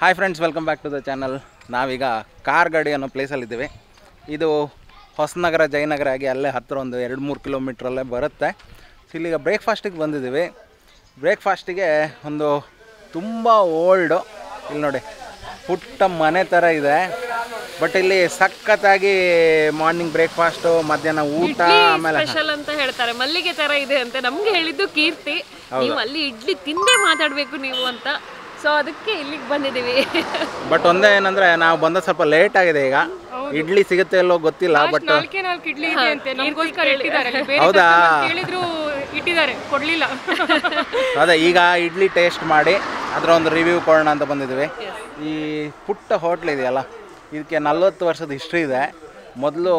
Hi friends welcome back to the channel ನಾವೀಗ ಕಾರ್ಗಡಿ ಅನ್ನೋ ಪ್ಲೇಸಲ್ಲಿದ್ದೀವಿ ಇದು ಹೊಸನಗರ ಜಯನಗರ ಆಗಿ ಅಲ್ಲೇ ಹತ್ತಿರ ಒಂದು ಎರಡು ಮೂರು ಕಿಲೋಮೀಟ್ರಲ್ಲೇ ಬರುತ್ತೆ. ಸೊ ಇಲ್ಲಿಗ ಬ್ರೇಕ್ಫಾಸ್ಟಿಗೆ ಬಂದಿದ್ದೀವಿ. ಬ್ರೇಕ್ಫಾಸ್ಟಿಗೆ ಒಂದು ತುಂಬ ಓಲ್ಡು ಇಲ್ಲಿ ನೋಡಿ ಪುಟ್ಟ ಮನೆ ಥರ ಇದೆ. ಬಟ್ ಇಲ್ಲಿ ಸಖತ್ತಾಗಿ ಮಾರ್ನಿಂಗ್ ಬ್ರೇಕ್ಫಾಸ್ಟು ಮಧ್ಯಾಹ್ನ ಊಟ ಆಮೇಲೆ ಸ್ಪೆಷಲ್ ಅಂತ ಹೇಳ್ತಾರೆ. ಮಲ್ಲಿಗೆ ಥರ ಇದೆ ಅಂತ. ನಮ್ಗೆ ಹೇಳಿದ್ದು ಕೀರ್ತಿ. ನೀವು ಅಲ್ಲಿ ಇಡ್ಲಿ ತಿಂದೇ ಮಾತಾಡಬೇಕು ನೀವು ಅಂತ. ಸೊ ಅದಕ್ಕೆ ಇಲ್ಲಿಗೆ ಬಂದಿದ್ದೀವಿ. ಬಟ್ ಒಂದೇ ಏನಂದ್ರೆ ನಾವು ಬಂದ ಸ್ವಲ್ಪ ಲೇಟ್ ಆಗಿದೆ ಈಗ. ಇಡ್ಲಿ ಸಿಗುತ್ತೆ ಇಲ್ಲೋ ಗೊತ್ತಿಲ್ಲ ಬಟ್ ನಾಲ್ಕೇ ನಾಲ್ಕು ಇಡ್ಲಿ ಇದೆ ಅಂತೆ. ನಮಗೋಸ್ಕರ ಇಟ್ಟಿದ್ದಾರೆ. ಬೇರೆ ಹೌದಾ? ಕೇಳಿದ್ರು ಇಟ್ಟಿದ್ದಾರೆ ಕೊಡ್ಲಿಲ್ಲ. ಅದೇ ಈಗ ಇಡ್ಲಿ ಟೇಸ್ಟ್ ಮಾಡಿ ಅದರ ಒಂದು ರಿವ್ಯೂ ಕೊಡೋಣ ಅಂತ ಬಂದಿದ್ದೀವಿ. ಈ ಪುಟ್ಟ ಹೋಟ್ಲ್ ಇದೆಯಲ್ಲ ಇದಕ್ಕೆ ನಲ್ವತ್ತು ವರ್ಷದ ಹಿಸ್ಟ್ರಿ ಇದೆ. ಮೊದಲು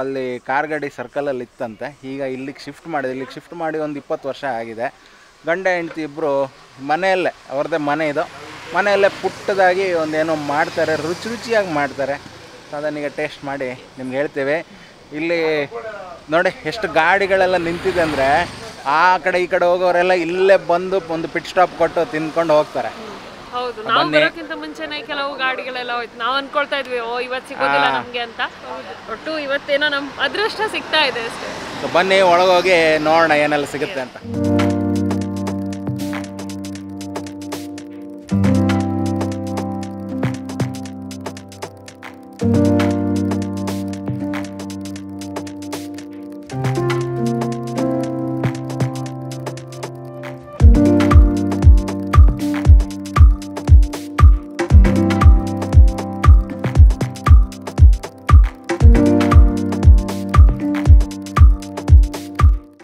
ಅಲ್ಲಿ ಕಾರ್ಗಡಿ ಸರ್ಕಲಲ್ಲಿ ಇತ್ತಂತೆ. ಈಗ ಇಲ್ಲಿಗೆ ಶಿಫ್ಟ್ ಮಾಡಿದೆ. ಇಲ್ಲಿಗೆ ಶಿಫ್ಟ್ ಮಾಡಿ ಒಂದು ಇಪ್ಪತ್ತು ವರ್ಷ ಆಗಿದೆ. ಗಂಡ ಹೆಂಡತಿ ಇಬ್ಬರು ಮನೆಯಲ್ಲೇ ಅವ್ರದ್ದೇ ಮನೆ ಇದು. ಮನೆಯಲ್ಲೇ ಪುಟ್ಟದಾಗಿ ಒಂದೇನೋ ಮಾಡ್ತಾರೆ ರುಚಿ ರುಚಿಯಾಗಿ ಮಾಡ್ತಾರೆ. ಅದನ್ನೀಗ ಟೇಸ್ಟ್ ಮಾಡಿ ನಿಮ್ಗೆ ಹೇಳ್ತೇವೆ. ಇಲ್ಲಿ ನೋಡಿ ಎಷ್ಟು ಗಾಡಿಗಳೆಲ್ಲ ನಿಂತಿದೆ ಅಂದರೆ ಆ ಕಡೆ ಈ ಕಡೆ ಹೋಗೋರೆಲ್ಲ ಇಲ್ಲೇ ಬಂದು ಒಂದು ಪಿಟ್ ಸ್ಟಾಪ್ ಕೊಟ್ಟು ತಿನ್ಕೊಂಡು ಹೋಗ್ತಾರೆ. ಹೌದು ನಾವು ಬರೋಕ್ಕಿಂತ ಮುಂಚೆನೆ ಕೆಲವು ಗಾಡಿಗಳೆಲ್ಲ ಹೋಯ್ತು. ನಾವು ಅನ್ಕೊಳ್ತಾ ಇದ್ವಿ ಓ ಇವತ್ತು ಸಿಗೋದಿಲ್ಲ ನಮಗೆ ಅಂತ. ಒಟ್ಟು ಇವತ್ತೇನೋ ನಮ್ಮ ಅದೃಷ್ಟ ಸಿಗ್ತಾ ಇದೆ ಅಷ್ಟೇ. ಬನ್ನಿ ಒಳಗೋಗಿ ನೋಡೋಣ ಏನೆಲ್ಲ ಸಿಗುತ್ತೆ ಅಂತ.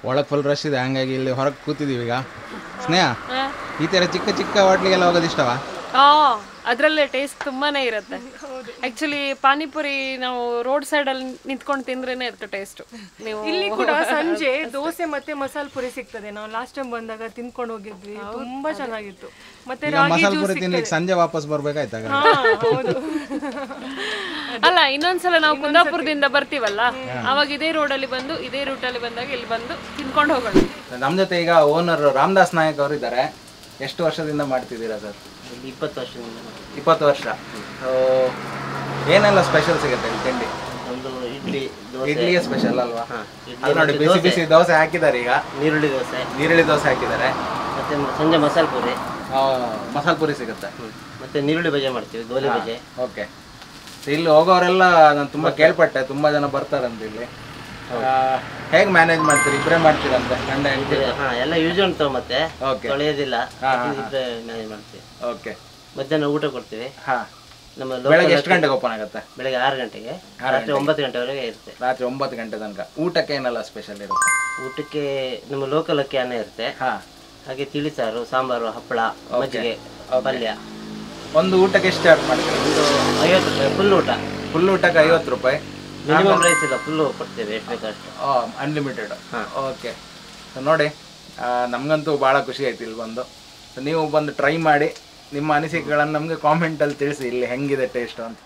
ಒಳಗೆ ಫುಲ್ ರಶ್ ಇದೆ ಹಂಗಾಗಿ ಇಲ್ಲಿ ಹೊರಗೆ ಕೂತಿದ್ದೀವಿ ಈಗ. ಸ್ನೇಹ ಈ ಥರ ಚಿಕ್ಕ ಚಿಕ್ಕ ಹೋಟ್ಲಿಗೆಲ್ಲ ಹೋಗೋದು ಇಷ್ಟವಾ? ಆ ಅದ್ರಲ್ಲೇ ಟೇಸ್ಟ್ ತುಂಬಾನೇ ಇರುತ್ತೆ. ಆಕ್ಚುಲಿ ಪಾನಿಪುರಿ ನಾವು ರೋಡ್ ಸೈಡ್ ಅಲ್ಲಿ ನಿಂತ್ಕೊಂಡು ತಿಂದ್ರೇನೆ ಇರುತ್ತೆ ಟೇಸ್ಟ್ ನೀವು ಇಲ್ಲಿ ಕೂಡ ಸಂಜೆ ದೋಸೆ ಮತ್ತೆ ಮಸಾಲ ಪುರಿ ಸಿಗ್ತದೆ. ನಾವು ಲಾಸ್ಟ್ ಟೈಮ್ ಬಂದಾಗ ತಿನ್ಕೊಂಡು ಹೋಗಿದ್ವಿ. ತುಂಬಾ ಚೆನ್ನಾಗಿತ್ತು. ಮತ್ತೆ ಮಸಾಲ ರಾಗಿ ಜ್ಯೂಸ್ ಪುರಿ ತಿನ್ಲಿಕ್ಕೆ ಸಂಜೆ ವಾಪಸ್ ಹೌದು. ಅಲ್ಲ ಇನ್ನೊಂದ್ಸಲ ನಾವು ಕುಂದಾಪುರದಿಂದ ಬರ್ತೀವಲ್ಲ? ಅವಾಗ ಇದೇ ಅಲ್ಲಿ ಬಂದು ಇದೇ ಅಲ್ಲಿ ಬಂದಾಗ ಇಲ್ಲಿ ಬಂದು ತಿನ್ಕೊಂಡು ಹೋಗೋಣ. ನಮ್ ಜೊತೆ ಈಗ ಓನರ್ ರಾಮದಾಸ್ ನಾಯಕ್ ಅವರು ಇದ್ದಾರೆ ಎಷ್ಟು ವರ್ಷದಿಂದ ಮಾಡ್ತಿದ್ದೀರಾ ಸರ್? ಇಲ್ಲಿ ಇಪ್ಪತ್ತು ವರ್ಷದಿಂದ ಇಪ್ಪತ್ತು ವರ್ಷ. ಏನೆಲ್ಲ ಸ್ಪೆಷಲ್ ಸಿಗುತ್ತೆ ಇಲ್ಲಿ ತಿಂಡಿ? ಒಂದು ಇಡ್ಲಿ ಇಡ್ಲಿಯೇ ಸ್ಪೆಷಲ್ ಅಲ್ವಾ? ನೋಡಿ ಬಿಸಿ ಬಿಸಿ ದೋಸೆ ಹಾಕಿದ್ದಾರೆ ಈಗ. ನೀರುಳ್ಳಿ ದೋಸೆ. ನೀರುಳ್ಳಿ ದೋಸೆ ಹಾಕಿದ್ದಾರೆ. ಮತ್ತೆ ಸಂಜೆ ಮಸಾಲೆ ಪೂರಿ. ಮಸಾಲೆ ಪೂರಿ ಸಿಗುತ್ತೆ. ಮತ್ತೆ ನೀರುಳ್ಳಿ ಬಜೆ ಮಾಡ್ತೀವಿ ಗೋಲಿ ಬಜೆ ಓಕೆ. ಇಲ್ಲಿ ಹೋಗೋರೆಲ್ಲ ನಾನು ತುಂಬಾ ಕೇಳ್ಪಟ್ಟೆ ತುಂಬಾ ಜನ ಬರ್ತಾರಂತ ಇಲ್ಲಿ. ಹೇಗೆ ಮ್ಯಾನೇಜ್ ಮಾಡ್ತೀರಿ? ಇಬ್ಬರೇ ಮಾಡ್ತೀರಂತ ಗಂಡ ಹೆಂಡತಿ? ಹಾ ಎಲ್ಲ ಯೂಸ್ ಉಂಟು ಮತ್ತೆ. Okay. ತೊಳೆಯೋದಿಲ್ಲ. ಹಾ, ಹಾ, ಇದ್ರೆ ಮ್ಯಾನೇಜ್ ಮಾಡ್ತೀವಿ. ಓಕೆ ಮಧ್ಯಾಹ್ನ ಊಟ ಕೊಡ್ತೀವಿ. ಹಾ. ನಮ್ಮ ಬೆಳಗ್ಗೆ ಎಷ್ಟು ಗಂಟೆಗೆ ಓಪನ್ ಆಗುತ್ತೆ? ಬೆಳಗ್ಗೆ ಆರು ಗಂಟೆಗೆ. ರಾತ್ರಿ ಒಂಬತ್ತು ಗಂಟೆವರೆಗೆ ಇರುತ್ತೆ. ರಾತ್ರಿ ಒಂಬತ್ತು ಗಂಟೆ ತನಕ. ಊಟಕ್ಕೆ ಏನೆಲ್ಲ ಸ್ಪೆಷಲ್ ಇರುತ್ತೆ? ಊಟಕ್ಕೆ ನಮ್ಮ ಲೋಕಲ್ ಅಕ್ಕಿ ಅನ್ನ ಇರುತ್ತೆ. ಹಾ. ಹಾಗೆ ತಿಳಿಸಾರು ಸಾಂಬಾರು ಹಪ್ಪಳ ಮಜ್ಜಿಗೆ ಪಲ್ಯ. ಒಂದು ಊಟಕ್ಕೆ ಎಷ್ಟು ಚಾರ್ಜ್ ಮಾಡ್ತೀರಿ? ಒಂದು ಐವತ್ತು ರೂಪಾಯಿ ಫುಲ್ ಊಟ. ಫುಲ್ ಊಟಕ್ಕೆ ಐವತ್ತು ರೂಪಾಯಿ. ಮಿನಿಮಮ್ ರೈಸ್ ಇಲ್ಲ ಫುಲ್ಲು ಕೊಡ್ತೇವೆ ಎಷ್ಟು ಬೇಕಷ್ಟು ಅನ್ಲಿಮಿಟೆಡ್. ಓಕೆ ಸೊ ನೋಡಿ ನಮಗಂತೂ ಭಾಳ ಖುಷಿ ಆಯ್ತು ಇಲ್ಲಿ ಬಂದು. ನೀವು ಬಂದು ಟ್ರೈ ಮಾಡಿ ನಿಮ್ಮ ಅನಿಸಿಕೆಗಳನ್ನು ನಮಗೆ ಕಾಮೆಂಟಲ್ಲಿ ತಿಳಿಸಿ ಇಲ್ಲಿ ಹೆಂಗಿದೆ ಟೇಸ್ಟ್ ಅಂತ.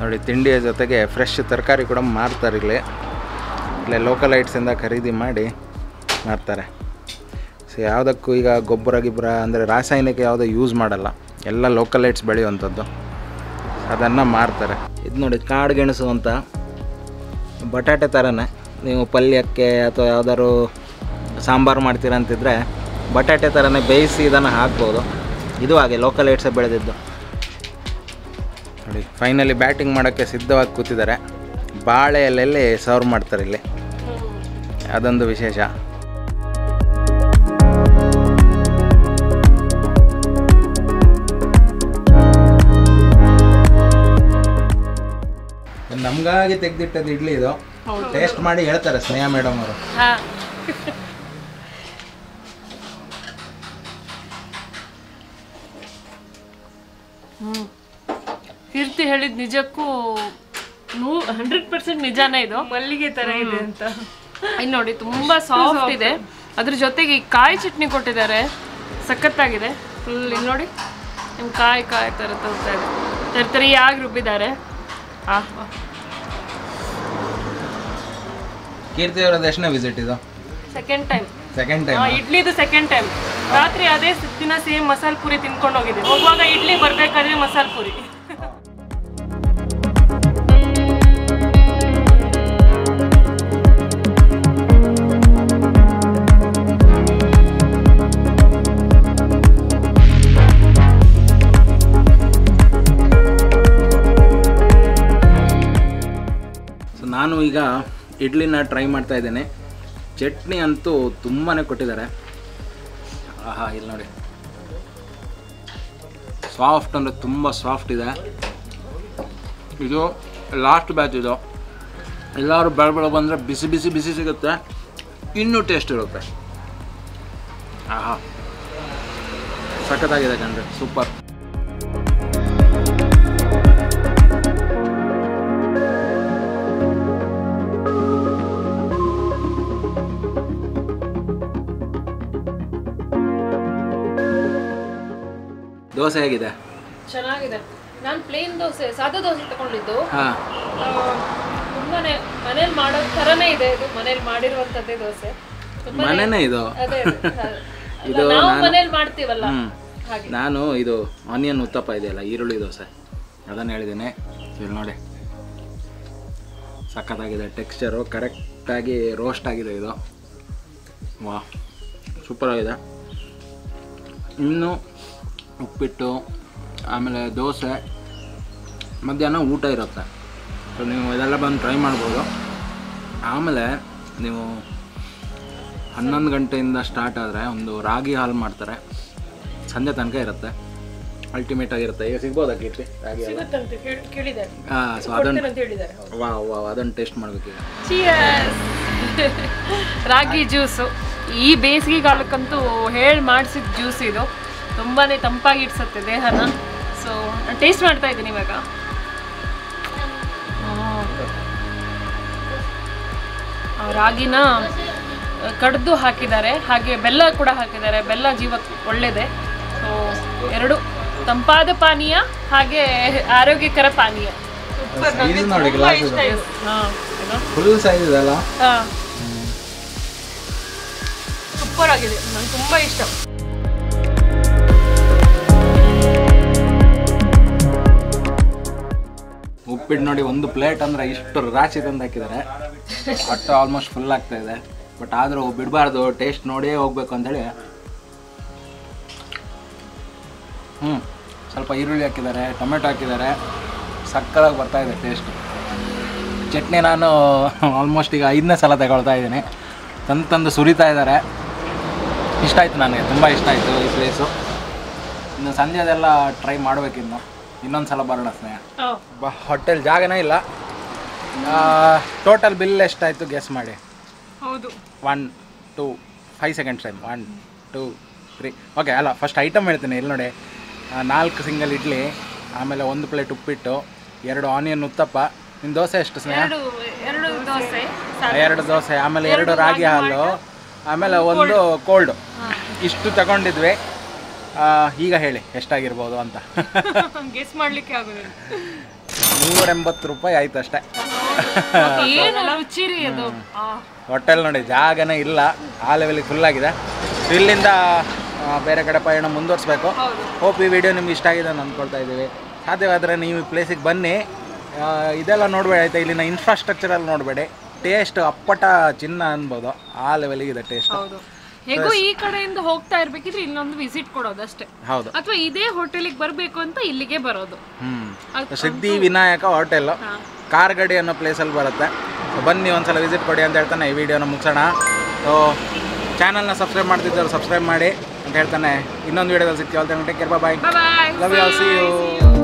ನೋಡಿ ತಿಂಡಿಯ ಜೊತೆಗೆ ಫ್ರೆಶ್ ತರಕಾರಿ ಕೂಡ ಮಾರ್ತಾರೆ ಇಲ್ಲಿ. ಇಲ್ಲೇ ಲೋಕಲ್ ಐಟ್ಸಿಂದ ಖರೀದಿ ಮಾಡಿ ಮಾಡ್ತಾರೆ ಸೊ ಯಾವುದಕ್ಕೂ ಈಗ ಗೊಬ್ಬರ, ಗಿಬ್ಬರ ಅಂದರೆ ರಾಸಾಯನಿಕ ಯಾವುದೋ ಯೂಸ್ ಮಾಡಲ್ಲ. ಎಲ್ಲ ಲೋಕಲ್ ಐಟ್ಸ್ ಬೆಳೆಯುವಂಥದ್ದು. ಅದನ್ನು ಮಾಡ್ತಾರೆ ಇದು ನೋಡಿ, ಕಾಡು ಗೆಣಸು ಅಂತ ಬಟಾಟೆ ಥರನೇ ನೀವು ಪಲ್ಯಕ್ಕೆ ಅಥವಾ ಯಾವ್ದಾದ್ರು ಸಾಂಬಾರು ಮಾಡ್ತೀರಂತಿದ್ರೆ ಬಟಾಟೆ ಥರನೇ ಬೇಯಿಸಿ ಇದನ್ನು ಹಾಕ್ಬೋದು. ಇದು ಹಾಗೆ ಲೋಕಲ್ ಐಟ್ಸೇ ಬೆಳೆದಿದ್ದು. ನೋಡಿ ಫೈನಲಿ ಬ್ಯಾಟಿಂಗ್ ಮಾಡೋಕ್ಕೆ ಸಿದ್ಧವಾಗಿ ಕೂತಿದ್ದಾರೆ. ಬಾಳೆ ಎಲೆಯಲ್ಲಿ ಸರ್ವ್ ಮಾಡ್ತಾರೆ ಇಲ್ಲಿ. ಅದೊಂದು ವಿಶೇಷ. ನಮಗಾಗಿ ತೆಗೆದಿಟ್ಟದ್ದು ಇಡ್ಲಿ ಇದು. ಟೇಸ್ಟ್ ಮಾಡಿ ಹೇಳ್ತಾರೆ ಸ್ನೇಹ ಮೇಡಮ್ ಅವರು. ಕೀರ್ತಿ ಹೇಳಿದ ನಿಜಕ್ಕೂ ನೂ ಹಂಡ್ರೆಡ್ ಪರ್ಸೆಂಟ್ ನಿಜಾನೇ ಇದು. ಮಲ್ಲಿಗೆ ತರ ಇದೆ ಅಂತ. ಇಲ್ಲಿ ನೋಡಿ ತುಂಬಾ ಸಾಫ್ಟ್ ಇದೆ. ಅದ್ರ ಜೊತೆಗೆ ಈ ಕಾಯಿ ಚಟ್ನಿ ಕೊಟ್ಟಿದ್ದಾರೆ. ಸಖತ್ತಾಗಿದೆ. ಫುಲ್ ಇಲ್ಲಿ ನೋಡಿ. ನಿಮ್ ಕಾಯಿ ಕಾಯಿ ತರ ತರ್ತಾ ಇದೆ. ತರ್ತರಿಯಾಗಿ ರುಬ್ಬಿದ್ದಾರೆ. ಕೀರ್ತಿ ಅವರದ್ದು ದರ್ಶನ ವಿಸಿಟ್ ಇದು? ಸೆಕೆಂಡ್ ಟೈಮ್ ಸೆಕೆಂಡ್ ಟೈಮ್ ಇಡ್ಲಿದು ಸೆಕೆಂಡ್ ಟೈಮ್ ರಾತ್ರಿ ಅದೇ ದಿನ ಸೇಮ್ ಮಸಾಲೆ ಪುರಿ ತಿನ್ಕೊಂಡು ಹೋಗಿದ್ದೆ. ಹೋಗುವಾಗ ಇಡ್ಲಿ ಬರ್ಬೇಕಾದ್ರೆ ಮಸಾಲೆ ಪುರಿ. ಈಗ ಇಡ್ಲಿನ ಟ್ರೈ ಮಾಡ್ತಾ ಇದ್ದೇನೆ. ಚಟ್ನಿ ಅಂತೂ ತುಂಬಾ ಕೊಟ್ಟಿದ್ದಾರೆ. ಆಹಾ, ಇಲ್ಲಿ ನೋಡಿ. ಸಾಫ್ಟ್ ಅಂದರೆ ತುಂಬ ಸಾಫ್ಟ್ ಇದೆ. ಇದು ಲಾಸ್ಟ್ ಬ್ಯಾಚ್ ಇದು. ಎಲ್ಲರೂ ಬೆಳ ಬೆಳ ಬಂದರೆ ಬಿಸಿ ಬಿಸಿ ಬಿಸಿ ಸಿಗುತ್ತೆ. ಇನ್ನೂ ಟೇಸ್ಟ್ ಇರುತ್ತೆ. ಆಹಾ. ಸಖತ್ತಾಗಿದೆ ಕಣ್ರಿ. ಸೂಪರ್. ದೋಸೆ ಹೇಗಿದೆ? ಚೆನ್ನಾಗಿದೆ. ನಾನು ಪ್ಲೇನ್ ದೋಸೆ ಸಾದಾ ದೋಸೆ ತಗೊಂಡಿದ್ದು. ತುಂಬಾನೇ ಮನೇಲಿ ಮಾಡೋ ತರನೇ ಇದೆ ಇದು ಮನೇಲಿ ಮಾಡಿರುವಂತದ್ದೇ ದೋಸೆ. ಮನೆನೇ ಇದು. ಇದು ಮನೇಲಿ ಮಾಡ್ತೀವಲ್ಲ ಹಾಗೆ. ನಾನು ಇದು ಆನಿಯನ್ ಉತ್ತಪ್ಪ ಇದೆಯಲ್ಲ ಈರುಳ್ಳಿ ದೋಸೆ. ಅದನ್ನು ಹೇಳಿದ್ದೀನಿ. ಇಲ್ಲಿ ನೋಡಿ. ಸಖತ್ತಾಗಿದೆ ಟೆಕ್ಸ್ಚರು ಕರೆಕ್ಟಾಗಿ ರೋಸ್ಟ್ ಆಗಿದೆ ಇದು. ವಾ ಸೂಪರ್ ಆಗಿದೆ ಇನ್ನು ಉಪ್ಪಿಟ್ಟು ಆಮೇಲೆ ದೋಸೆ ಮಧ್ಯಾಹ್ನ ಊಟ ಇರುತ್ತೆ. ಸೊ ನೀವು ಇದೆಲ್ಲ ಬಂದು ಟ್ರೈ ಮಾಡ್ಬೋದು. ಆಮೇಲೆ ನೀವು ಹನ್ನೊಂದು ಗಂಟೆಯಿಂದ ಸ್ಟಾರ್ಟ್ ಆದರೆ ಒಂದು ರಾಗಿ ಹಾಲು ಮಾಡ್ತಾರೆ. ಸಂಜೆ ತನಕ ಇರುತ್ತೆ. ಅಲ್ಟಿಮೇಟ್ ಆಗಿರುತ್ತೆ. ಈಗ ಸಿಗ್ಬೋದಾ ಕೀರ್ತಿ ರಾಗಿ ಹಾಂ ಸೊ ಅದನ್ನು ವಾ ವಾ ಅದನ್ನು ಟೇಸ್ಟ್ ಮಾಡ್ಬೇಕೀಗ! ರಾಗಿ ಜ್ಯೂಸು ಈ ಬೇಸಿಗೆ ಕಾಲಕ್ಕಂತೂ ಹೇಳಿ ಮಾಡಿಸಿದ ಜ್ಯೂಸ್ ಇದು. ತುಂಬಾನೇ ತಂಪಾಗಿ ಇಡ್ಸುತ್ತೆ ದೇಹನ ಸೊ ಟೇಸ್ಟ್ ಮಾಡ್ತಾ ಇದ್ದೀನಿ ಇವಾಗ. ಆ ರಾಗಿನ ಕಡ್ದು ಹಾಕಿದ್ದಾರೆ. ಹಾಗೆ ಬೆಲ್ಲ ಕೂಡ ಹಾಕಿದ್ದಾರೆ. ಬೆಲ್ಲ ಜೀವಕ್ಕೆ ಒಳ್ಳೆಯದೆ ಸೊ ಎರಡು ತಂಪಾದ ಪಾನೀಯ ಹಾಗೆ ಆರೋಗ್ಯಕರ ಪಾನೀಯ. ಇದು. ನೋಡಿ ಗ್ಲಾಸ್ ಹಾಂ ಫುಲ್ ಸೈಜ್ ಇದೆಲ್ಲ ಸೂಪರ್ ಆಗಿದೆ. ನಂಗೆ ತುಂಬಾ ಇಷ್ಟ. ಉಪ್ಪಿಟ್ಟು ನೋಡಿ ಒಂದು ಪ್ಲೇಟ್ ಅಂದ್ರೆ ಇಷ್ಟು ರಾಶಿ ತಂದು ಹಾಕಿದ್ದಾರೆ. ಹೊಟ್ಟೆ ಆಲ್ಮೋಸ್ಟ್ ಫುಲ್ ಆಗ್ತಾ ಇದೆ. ಬಟ್ ಆದರೂ ಬಿಡಬಾರ್ದು ಟೇಸ್ಟ್ ನೋಡೇ ಹೋಗ್ಬೇಕು ಅಂತೇಳಿ. ಹ್ಞೂ ಸ್ವಲ್ಪ ಈರುಳ್ಳಿ ಹಾಕಿದ್ದಾರೆ, ಟೊಮೆಟೊ ಹಾಕಿದ್ದಾರೆ. ಸಕ್ಕದಾಗಿ ಬರ್ತಾ ಇದೆ ಟೇಸ್ಟ್ ಚಟ್ನಿ ನಾನು ಆಲ್ಮೋಸ್ಟ್ ಈಗ ಐದನೇ ಸಲ ತಗೊಳ್ತಾ ಇದ್ದೀನಿ. ತಂದು ತಂದು ಸುರಿತಾ ಇದ್ದಾರೆ. ಇಷ್ಟ ಆಯಿತು ನನಗೆ, ತುಂಬ ಇಷ್ಟ ಆಯಿತು ಈ ಪ್ಲೇಸು ಇನ್ನು ಸಂಜೆದೆಲ್ಲ ಟ್ರೈ ಮಾಡಬೇಕಿನ್ನು. ಇನ್ನೊಂದು ಸಲ ಬರೋಣ ಸ್ನೇಹ. ಬಾ ಹೋಟೆಲ್ ಜಾಗನೇ ಇಲ್ಲ. ಟೋಟಲ್ ಬಿಲ್ ಎಷ್ಟಾಯಿತು ಗೆಸ್ ಮಾಡಿ. ಹೌದು. One two five seconds time one two three okay ಅಲ್ಲ ಫಸ್ಟ್ ಐಟಮ್ ಹೇಳ್ತೀನಿ ಇಲ್ಲಿ ನೋಡಿ. ನಾಲ್ಕು ಸಿಂಗಲ್ ಇಡ್ಲಿ ಆಮೇಲೆ ಒಂದು ಪ್ಲೇಟ್ ಉಪ್ಪಿಟ್ಟು ಎರಡು ಆನಿಯನ್ ಉತ್ತಪ್ಪ. ನಿಮ್ಮ ದೋಸೆ ಎಷ್ಟು ಸ್ನೇಹ? ಎರಡು ಎರಡು ದೋಸೆ ಎರಡು ದೋಸೆ ಆಮೇಲೆ ಎರಡು ರಾಗಿ ಹಾಲು ಆಮೇಲೆ ಒಂದು ಕೋಲ್ಡು ಇಷ್ಟು ತಗೊಂಡಿದ್ವಿ. ಈಗ ಹೇಳಿ ಎಷ್ಟಾಗಿರ್ಬೋದು ಅಂತ. ಗೆಸ್ ಮಾಡ್ಲಿಕ್ಕೆ ಆಗೋದಿಲ್ಲ. ನೂರ ಎಂಬತ್ತು ರೂಪಾಯಿ ಆಯ್ತು ಅಷ್ಟೇ. ಹೋಟೆಲ್ ನೋಡಿ ಜಾಗನೇ ಇಲ್ಲ. ಆ ಲೆವೆಲಿಗೆ ಫುಲ್ ಆಗಿದೆ. ಇಲ್ಲಿಂದ ಬೇರೆ ಕಡೆ ಪಯಣ ಮುಂದುವರಿಸ್ಬೇಕು. ಹೋಪ್ ಈ ವಿಡಿಯೋ ನಿಮ್ಗೆ ಇಷ್ಟ ಆಗಿದೆ ಅಂತ ಅಂದ್ಕೊಳ್ತಾ ಇದ್ದೀವಿ. ಸಾಧ್ಯವಾದರೆ ನೀವು ಈ ಪ್ಲೇಸಿಗೆ ಬನ್ನಿ. ಇದೆಲ್ಲ ನೋಡಬೇಡ ಆಯ್ತಾ? ಇಲ್ಲಿನ ಇನ್ಫ್ರಾಸ್ಟ್ರಕ್ಚರಲ್ಲಿ ನೋಡಬೇಡಿ. ಟೇಸ್ಟ್ ಅಪ್ಪಟ ಚಿನ್ನ ಅನ್ಬೋದು. ಆ ಲೆವೆಲಿಗೆ ಇದೆ ಟೇಸ್ಟ್ ಹೇಗೂ ಈ ಕಡೆಯಿಂದ ಹೋಗ್ತಾ ಇರ್ಬೇಕಿದ್ರೆ ಇಲ್ಲೊಂದು ವಿಸಿಟ್ ಕೊಡೋದು ಅಷ್ಟೇ. ಹೌದು. ಅಥವಾ ಇದೇ ಹೋಟೆಲಿಗೆ ಬರಬೇಕು ಅಂತ ಇಲ್ಲಿಗೆ ಬರೋದು. ಹ್ಞೂ ಸಿದ್ಧಿ ವಿನಾಯಕ ಹೋಟೆಲ್ ಕಾರ್ಗಡಿ ಅನ್ನೋ ಪ್ಲೇಸಲ್ಲಿ ಬರುತ್ತೆ. ಬನ್ನಿ ಒಂದ್ಸಲ ವಿಸಿಟ್ ಕೊಡಿ ಅಂತ ಹೇಳ್ತಾನೆ ಈ ವಿಡಿಯೋನ ಮುಗಿಸೋಣ. ಸೊ ಚಾನಲ್ನ ಸಬ್ಸ್ಕ್ರೈಬ್ ಮಾಡ್ತಿದ್ದವ್ರು ಸಬ್ಸ್ಕ್ರೈಬ್ ಮಾಡಿ ಅಂತ ಹೇಳ್ತಾನೆ. ಇನ್ನೊಂದು ವಿಡಿಯೋದಲ್ಲಿ ಸಿಗ್ತೀವಿ. ಅಂತ take care bye bye love you see you